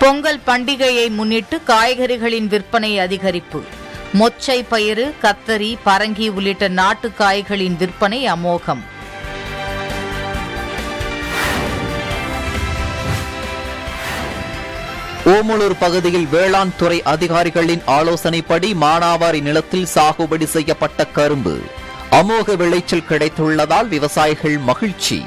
பொங்கல் பண்டிகையை முன்னிட்டு காய்கறிகளின் விற்பனை அதிகரிப்பு. மொச்சை பயிறு கத்தரி பரங்கி உள்ளிட்ட நாட்டு காய்களின் விற்பனை அமோகம். ஓமலூர் பகுதியில் வேளாண் துறை அதிகாரிகளின் ஆலோசனைப்படி மானாவாரி நிலத்தில் சாகுபடி செய்யப்பட்ட கரும்பு. அமோக விளைச்சல் கிடைத்துள்ளதால் விவசாயிகள் மகிழ்ச்சி.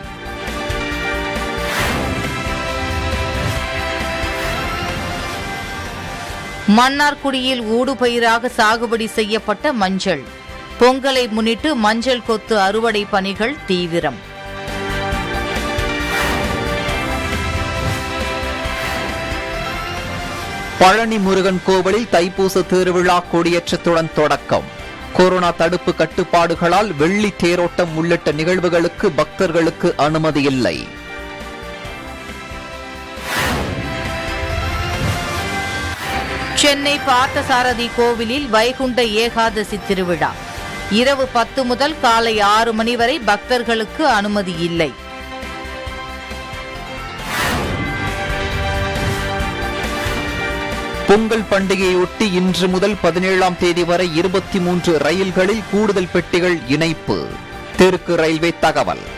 மன்னார்குடியில் ஊடுபயிராக சாகுபடி செய்யப்பட்ட மஞ்சள். பொங்கலை முன்னிட்டு மஞ்சள் கொத்து அறுவடை பணிகள் தீவிரம். பழனி முருகன் கோவிலில் தைப்பூச திருவிழா கொடியேற்றத்துடன் தொடக்கம். கொரோனா தடுப்பு கட்டுப்பாடுகளால் வெள்ளி தேரோட்டம் உள்ளிட்ட நிகழ்வுகளுக்கு பக்தர்களுக்கு அனுமதி இல்லை. சென்னை பார்த்தசாரதி கோவிலில் வைகுண்ட ஏகாதசி திருவிழா. இரவு பத்து முதல் காலை ஆறு மணி வரை பக்தர்களுக்கு அனுமதி இல்லை. பொங்கல் பண்டிகையொட்டி இன்று முதல் பதினேழாம் தேதி வரை இருபத்தி மூன்று ரயில்களில் கூடுதல் பெட்டிகள் இணைப்பு. தெற்கு ரயில்வே தகவல்.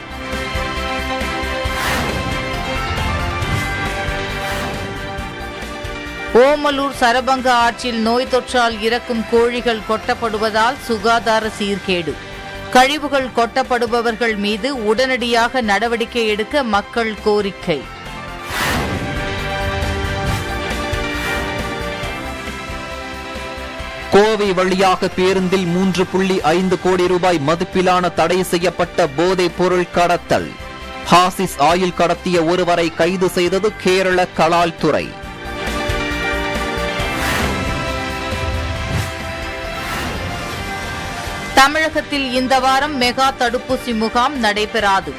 ஓமலூர் சரபங்க ஆற்றில் நோய் தொற்றால் இறக்கும் கோழிகள் கொட்டப்படுவதால் சுகாதார சீர்கேடு. கழிவுகள் கொட்டப்படுபவர்கள் மீது உடனடியாக நடவடிக்கை எடுக்க மக்கள் கோரிக்கை. கோவை வழியாக பேருந்தில் மூன்று புள்ளி ஐந்து கோடி ரூபாய் மதிப்பிலான தடை செய்யப்பட்ட போதைப் பொருள் கடத்தல். ஹாசிஸ் ஆயில் கடத்திய ஒருவரை கைது செய்தது கேரள கலால் துறை தமிழகத்தில் இந்த வாரம் மெகா தடுப்பூசி முகாம் நடைபெறாது.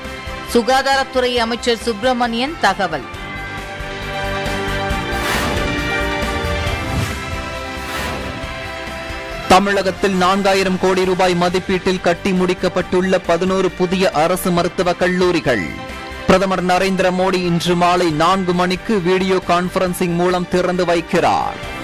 சுகாதாரத்துறை அமைச்சர் சுப்பிரமணியன் தகவல். தமிழகத்தில் நான்காயிரம் கோடி ரூபாய் மதிப்பீட்டில் கட்டி முடிக்கப்பட்டுள்ள பதினோரு புதிய அரசு மருத்துவக் கல்லூரிகள். பிரதமர் நரேந்திர மோடி இன்று மாலை நான்கு மணிக்கு வீடியோ கான்பரன்சிங் மூலம் திறந்து வைக்கிறார்.